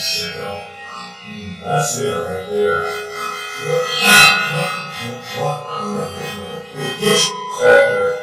you know, that's it right there. Saturday.